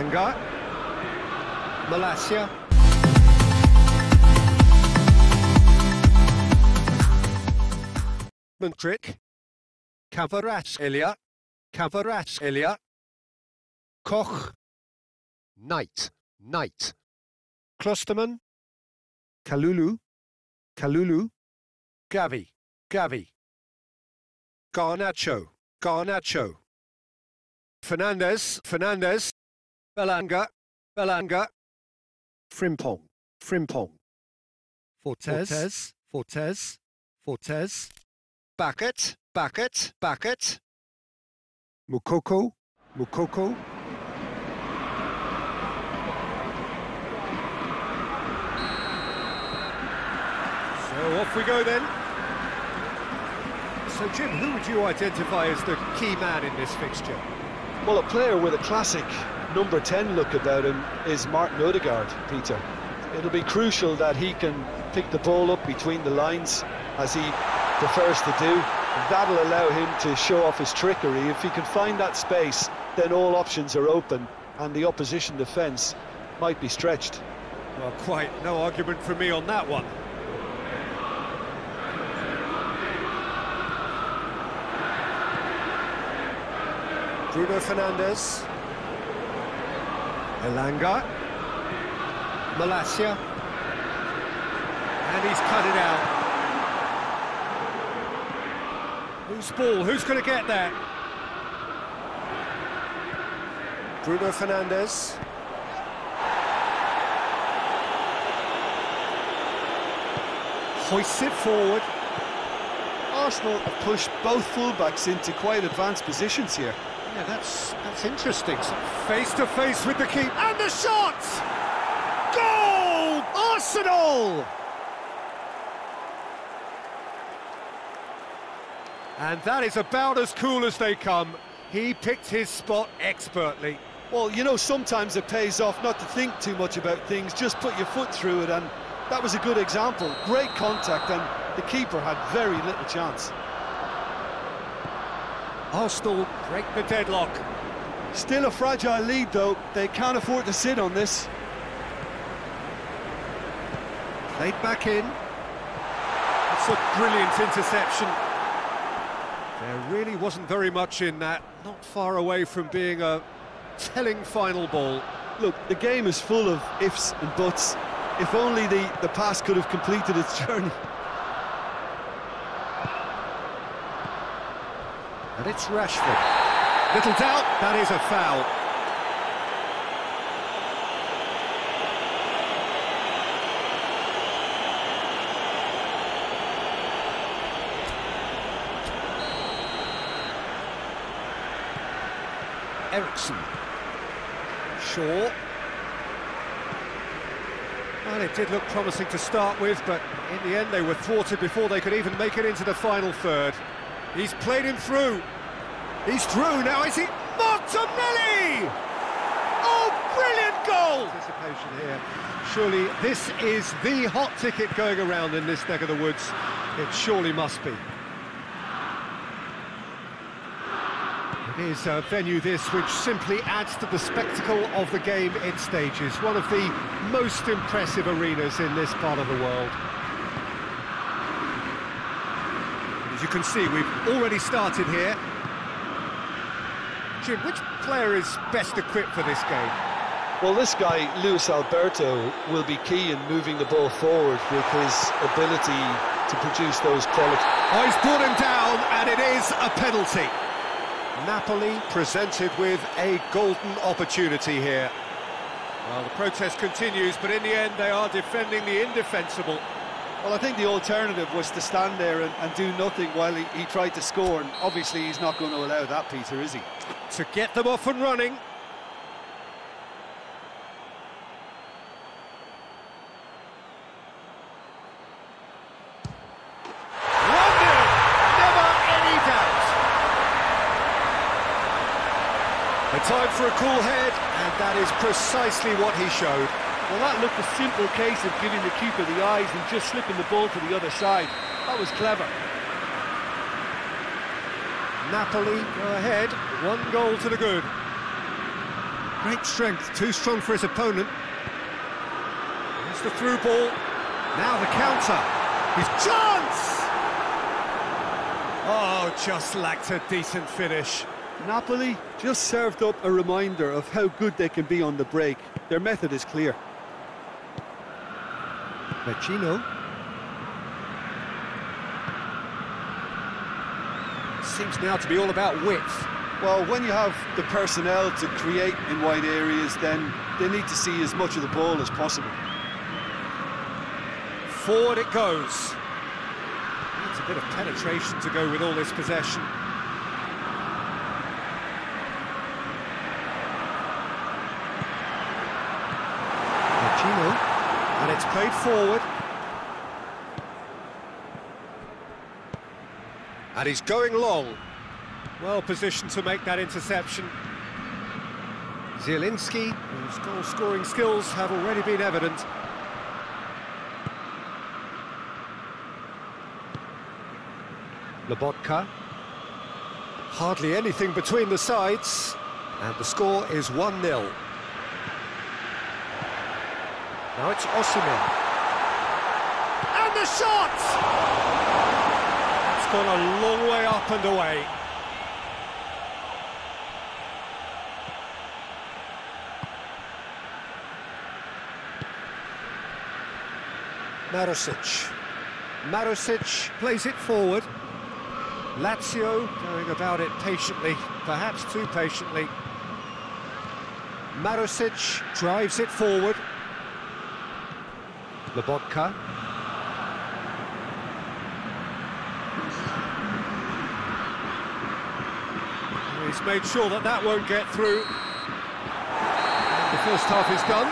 Elanga. Malacia. Trick. Kvaratskhelia. Kvaratskhelia. Koch. Knight. Knight. Klostermann. Kalulu. Kalulu. Gavi. Gavi. Garnacho. Garnacho. Fernandez. Fernandez. Belanga. Belanga. Frimpong. Frimpong. Fortes. Fortes. Fortes. Fortes. Bucket. Bucket. Bucket. Moukoko. Moukoko. So off we go then. So Jim, who would you identify as the key man in this fixture? Well, a player with a classic number 10 look about him is Martin Odegaard, Peter. It'll be crucial that he can pick the ball up between the lines as he prefers to do. That'll allow him to show off his trickery. If he can find that space, then all options are open and the opposition defence might be stretched. Well, quite no argument for me on that one. Bruno Fernandes. Elanga. Malacia. And he's cut it out. Whose ball? Who's going to get that? Bruno Fernandes. Hoists it forward. Arsenal have pushed both fullbacks into quite advanced positions here. Yeah, that's that's interesting. Face to face with the keeper and the shot! Goal! Arsenal! And that is about as cool as they come. He picked his spot expertly. Well, you know, sometimes it pays off not to think too much about things, just put your foot through it, and that was a good example. Great contact, and the keeper had very little chance. Arsenal break the deadlock. Still a fragile lead, though. They can't afford to sit on this. Played back in. It's a brilliant interception. There really wasn't very much in that. Not far away from being a telling final ball. Look, the game is full of ifs and buts. If only the, the pass could have completed its journey. And it's Rashford. Little doubt, that is a foul. Eriksen. Shaw. Well, it did look promising to start with, but in the end they were thwarted before they could even make it into the final third. He's played him through. He's through now, is he? Martinelli! Oh, brilliant goal! Anticipation here. Surely this is the hot ticket going around in this neck of the woods. It surely must be. It is a venue this which simply adds to the spectacle of the game it stages. One of the most impressive arenas in this part of the world. As you can see, we've already started here. Jim, which player is best equipped for this game? Well, this guy, Luis Alberto, will be key in moving the ball forward with his ability to produce those qualities. Oh, he's brought him down, and it is a penalty. Napoli presented with a golden opportunity here. Well, the protest continues, but in the end they are defending the indefensible. Well, I think the alternative was to stand there and, and do nothing while he, he tried to score, and obviously he's not going to allow that, Peter, is he? To get them off and running. A time for a cool head, and that is precisely what he showed. Well, that looked a simple case of giving the keeper the eyes and just slipping the ball to the other side. That was clever. Napoli go ahead, one goal to the good. Great strength, too strong for his opponent. Here's the through ball. Now the counter. His chance! Oh, just lacked a decent finish. Napoli just served up a reminder of how good they can be on the break. Their method is clear. Vecino. Seems now to be all about width. Well, when you have the personnel to create in wide areas, then they need to see as much of the ball as possible. Forward it goes. Needs a bit of penetration to go with all this possession. Vecino. And it's played forward. And he's going long. Well positioned to make that interception. Zielinski, whose goal-scoring skills have already been evident. Lobotka. Hardly anything between the sides, and the score is 1-0. Now it's Osimhen. And the shot! It's gone a long way up and away. Marusic. Marusic plays it forward. Lazio going about it patiently, perhaps too patiently. Marusic drives it forward. Lobotka. He's made sure that that won't get through. The first half is done.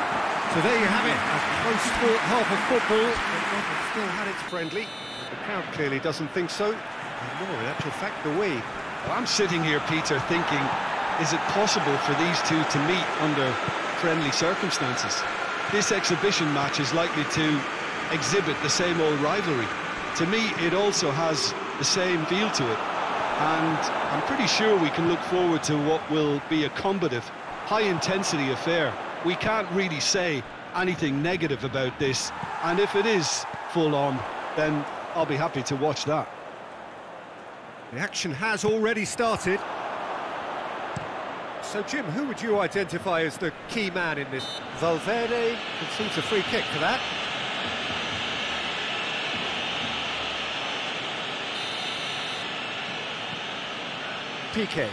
So there you have it, a close-fought half of football. But still had its friendly. The crowd clearly doesn't think so. No, in actual fact, the way. Well, I'm sitting here, Peter, thinking, is it possible for these two to meet under friendly circumstances? This exhibition match is likely to exhibit the same old rivalry. To me, it also has the same feel to it. And I'm pretty sure we can look forward to what will be a combative, high-intensity affair. We can't really say anything negative about this. And if it is full-on, then I'll be happy to watch that. The action has already started. So, Jim, who would you identify as the key man in this? Valverde concedes a free kick for that. Piqué.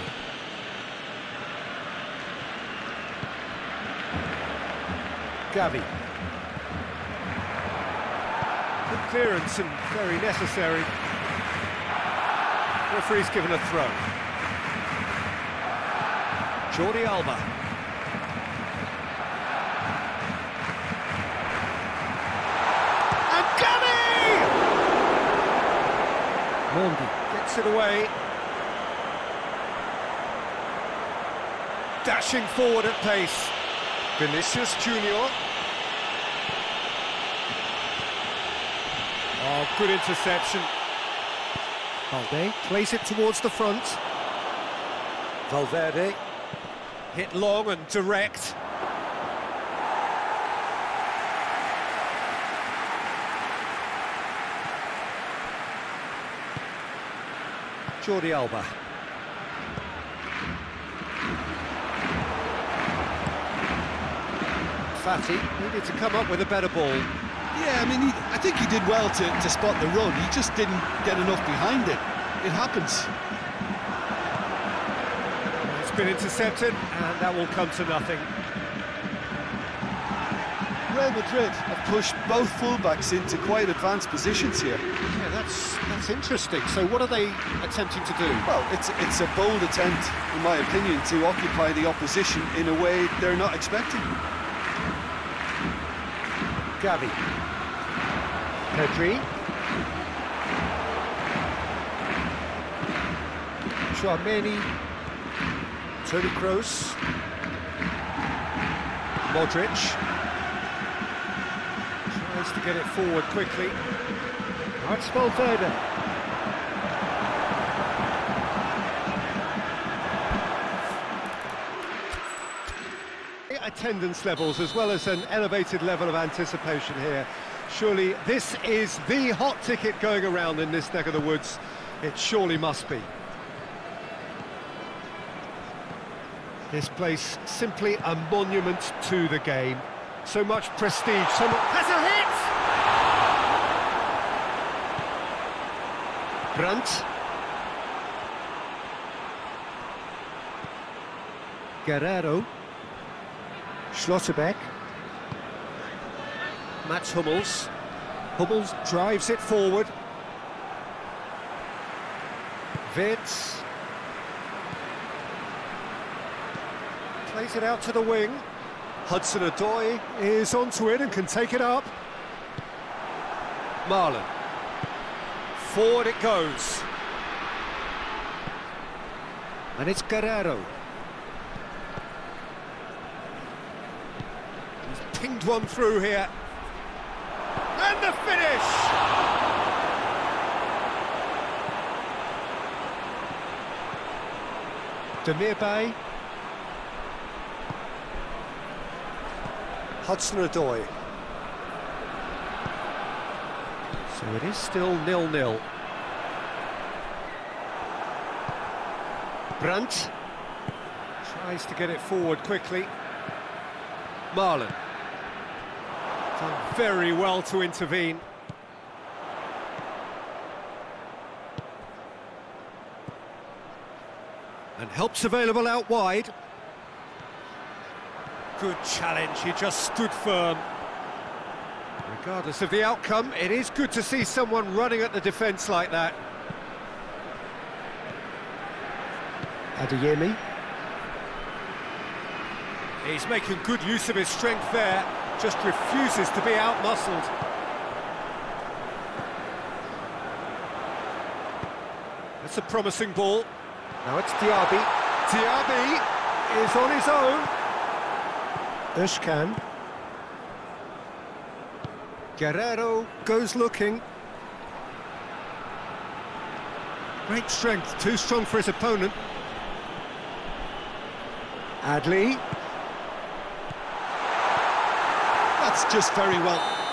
Gavi. Good clearance and very necessary. Referee's given a throw. Jordi Alba. And Gavi! Mondi gets it away. Dashing forward at pace. Vinicius Junior. Oh, good interception. Balde plays it towards the front. Valverde hit long and direct. Jordi Alba. Fati needed to come up with a better ball. Yeah, I mean, he, I think he did well to, to spot the run. He just didn't get enough behind it. It happens. Been intercepted, and that will come to nothing. Real Madrid have pushed both fullbacks into quite advanced positions here. Yeah, that's that's interesting. So what are they attempting to do? Well, it's it's a bold attempt, in my opinion, to occupy the opposition in a way they're not expecting. Gavi. Pedri. Tchouameni. Toni Kroos. Modric. Tries to get it forward quickly. That's Valverde. attendance levels as well as an elevated level of anticipation here. Surely this is the hot ticket going around in this neck of the woods. It surely must be. This place simply a monument to the game. So much prestige, so much... Has a hit! Brandt. Guerrero. Schlotterbeck. Mats Hummels. Hummels drives it forward. Wits. Plays it out to the wing. Hudson-Odoi is onto it and can take it up. Marlon. Forward it goes. And it's Guerrero. He's pinged one through here. And the finish! Demirbay. Hudson-Odoi. So it is still nil-nil. Brandt tries to get it forward quickly. Marlon. Done very well to intervene. And help's available out wide. Good challenge, he just stood firm. Regardless of the outcome, it is good to see someone running at the defence like that. Adeyemi. He's making good use of his strength there, just refuses to be out-muscled. That's a promising ball. Now it's Diaby. Diaby is on his own. Özcan. Guerrero goes looking. Great strength, too strong for his opponent. Adli. That's just very well